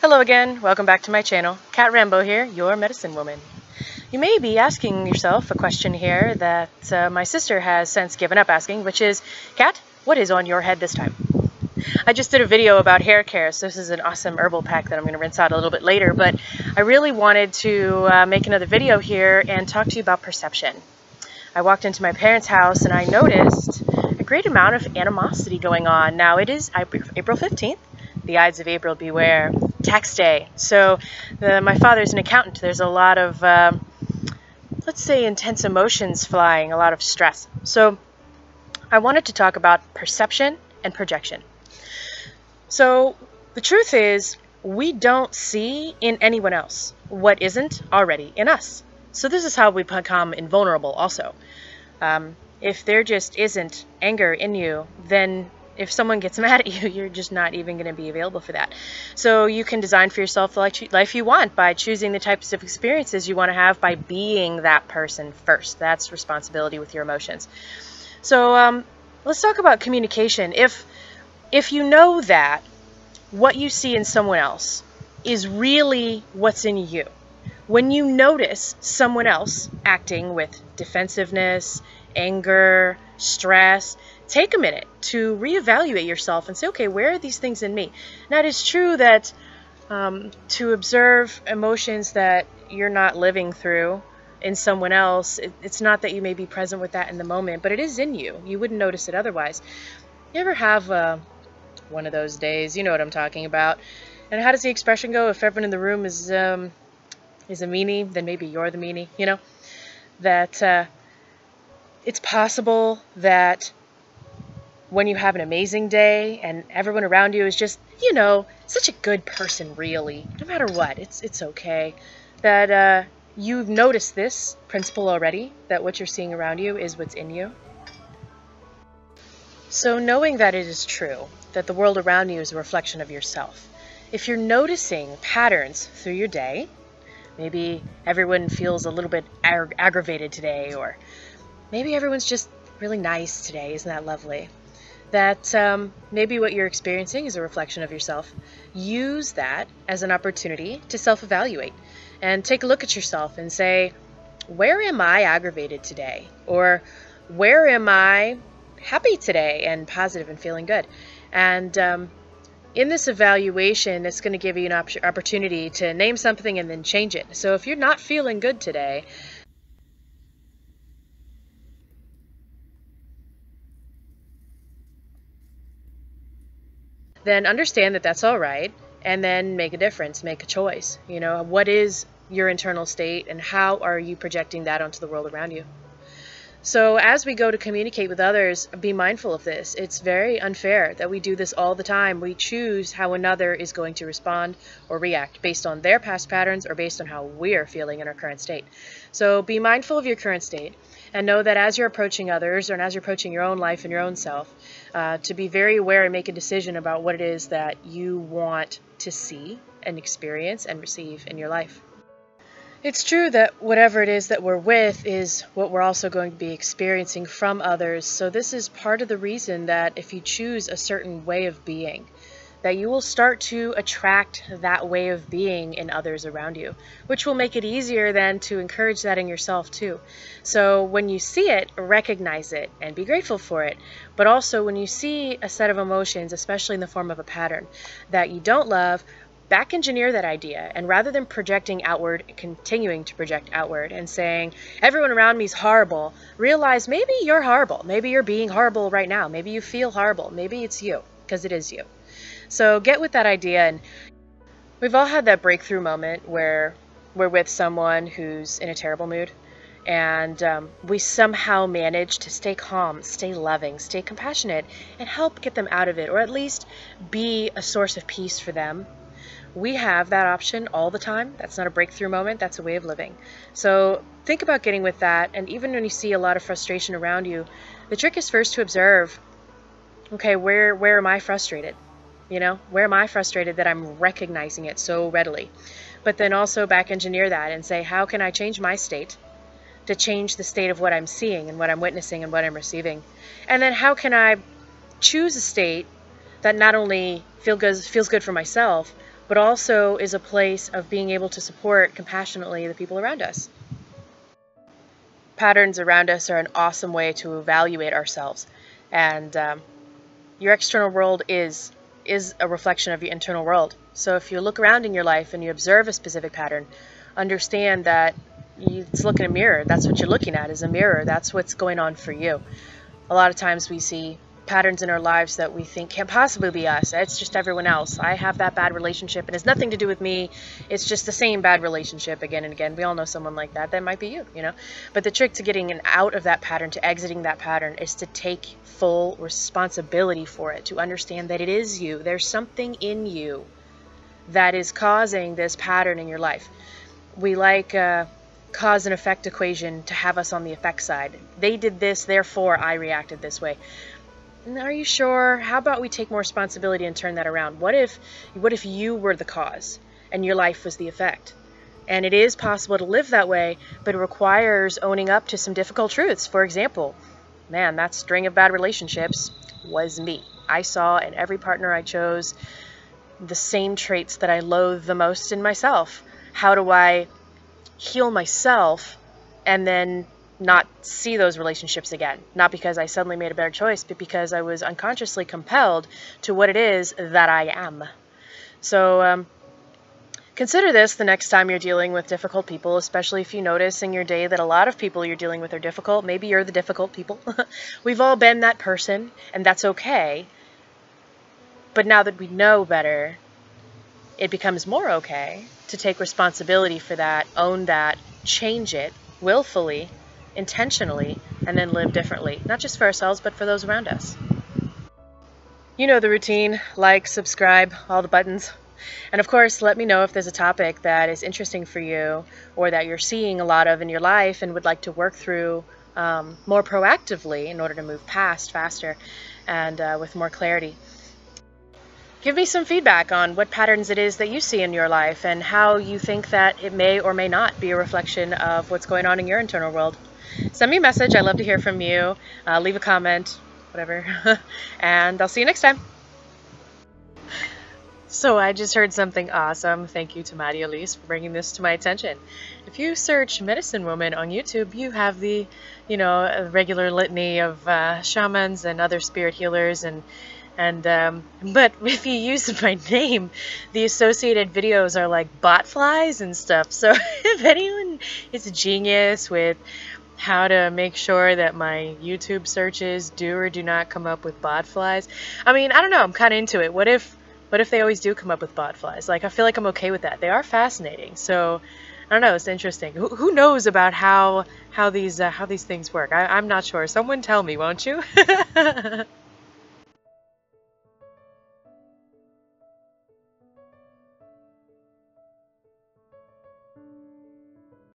Hello again, welcome back to my channel. Cat Rambo here, your medicine woman. You may be asking yourself a question here that uh, my sister has since given up asking, which is, Cat, what is on your head this time? I just did a video about hair care, so this is an awesome herbal pack that I'm going to rinse out a little bit later, but I really wanted to uh, make another video here and talk to you about perception. I walked into my parents' house and I noticed a great amount of animosity going on. Now it is April 15th, the Ides of April beware, tax day. So the, my father's an accountant. There's a lot of, um, let's say, intense emotions flying, a lot of stress. So I wanted to talk about perception and projection. So the truth is, we don't see in anyone else what isn't already in us. So this is how we become invulnerable also. Um, if there just isn't anger in you, then if someone gets mad at you, you're just not even going to be available for that. So you can design for yourself the life you want by choosing the types of experiences you want to have by being that person first. That's responsibility with your emotions. So um, let's talk about communication. If if you know that what you see in someone else is really what's in you, when you notice someone else acting with defensiveness, anger, stress, take a minute to reevaluate yourself and say, okay, where are these things in me? Now, it is true that um, to observe emotions that you're not living through in someone else, it, it's not that you may be present with that in the moment, but it is in you. You wouldn't notice it otherwise. You ever have uh, one of those days? You know what I'm talking about. And how does the expression go? If everyone in the room is um, is a meanie, then maybe you're the meanie. You know that uh, it's possible that when you have an amazing day and everyone around you is just, you know, such a good person, really, no matter what, it's it's okay. That uh, you've noticed this principle already, that what you're seeing around you is what's in you. So knowing that it is true, that the world around you is a reflection of yourself, if you're noticing patterns through your day, maybe everyone feels a little bit ag aggravated today, or maybe everyone's just really nice today, isn't that lovely? That um, maybe what you're experiencing is a reflection of yourself. Use that as an opportunity to self evaluate and take a look at yourself and say, where am I aggravated today? Or where am I happy today and positive and feeling good? And um, in this evaluation, it's going to give you an op opportunity to name something and then change it. So if you're not feeling good today, then understand that that's all right and then make a difference, make a choice. You know, what is your internal state and how are you projecting that onto the world around you? So, as we go to communicate with others, be mindful of this. It's very unfair that we do this all the time. We choose how another is going to respond or react based on their past patterns or based on how we're feeling in our current state. So, be mindful of your current state and know that as you're approaching others and as you're approaching your own life and your own self, uh, to be very aware and make a decision about what it is that you want to see and experience and receive in your life. It's true that whatever it is that we're with is what we're also going to be experiencing from others. So, this is part of the reason that if you choose a certain way of being, that you will start to attract that way of being in others around you, which will make it easier then to encourage that in yourself too. So when you see it, recognize it and be grateful for it. But also when you see a set of emotions, especially in the form of a pattern, that you don't love, back engineer that idea. And rather than projecting outward continuing to project outward and saying everyone around me is horrible realize maybe you're horrible. Maybe you're being horrible right now. Maybe you feel horrible. Maybe it's you because it is you so get with that idea and we've all had that breakthrough moment where we're with someone who's in a terrible mood and um, we somehow manage to stay calm, stay loving, stay compassionate, and help get them out of it, or at least be a source of peace for them. We have that option all the time. That's not a breakthrough moment, that's a way of living. So think about getting with that, and even when you see a lot of frustration around you, the trick is first to observe okay, where, where am I frustrated? You know, where am I frustrated that I'm recognizing it so readily? But then also back engineer that and say, how can I change my state to change the state of what I'm seeing and what I'm witnessing and what I'm receiving? And then how can I choose a state that not only feel good, feels good for myself, but also is a place of being able to support compassionately the people around us. Patterns around us are an awesome way to evaluate ourselves, and um, your external world is is a reflection of your internal world. So if you look around in your life and you observe a specific pattern, understand that it's look in a mirror. That's what you're looking at is a mirror. That's what's going on for you. A lot of times we see patterns in our lives that we think can't possibly be us. It's just everyone else. I have that bad relationship and it's nothing to do with me. It's just the same bad relationship again and again. We all know someone like that. That might be you, you know. But the trick to getting out of that pattern, to exiting that pattern, is to take full responsibility for it, to understand that it is you. There's something in you that is causing this pattern in your life. We like uh, cause and effect equation to have us on the effect side. They did this, therefore I reacted this way. Are you sure? How about we take more responsibility and turn that around? What if what if you were the cause and your life was the effect? And it is possible to live that way, but it requires owning up to some difficult truths. For example, man, that string of bad relationships was me. I saw in every partner I chose the same traits that I loathe the most in myself. How do I heal myself and then not see those relationships again? Not because I suddenly made a better choice, but because I was unconsciously compelled to what it is that I am. So, um, Consider this the next time you're dealing with difficult people, especially if you notice in your day that a lot of people you're dealing with are difficult. Maybe you're the difficult people. We've all been that person, and that's okay. But now that we know better, it becomes more okay to take responsibility for that, own that, change it willfully, intentionally, and then live differently, not just for ourselves, but for those around us. You know the routine like, subscribe, all the buttons. And of course, let me know if there's a topic that is interesting for you or that you're seeing a lot of in your life and would like to work through um, more proactively in order to move past faster and uh, with more clarity. Give me some feedback on what patterns it is that you see in your life and how you think that it may or may not be a reflection of what's going on in your internal world. Send me a message. I love to hear from you. Uh, leave a comment, whatever. and I'll see you next time. So I just heard something awesome. Thank you to Maddie Elise for bringing this to my attention. If you search Medicine Woman on YouTube, you have the, you know, regular litany of uh, shamans and other spirit healers and and um, but if you use my name, the associated videos are like botflies and stuff. So if anyone is a genius with how to make sure that my YouTube searches do or do not come up with botflies, I mean, I don't know. I'm kind of into it. What if what if they always do come up with botflies? Like I feel like I'm okay with that. They are fascinating. So I don't know. It's interesting. Who, who knows about how how these uh, how these things work? I, I'm not sure. Someone tell me, won't you?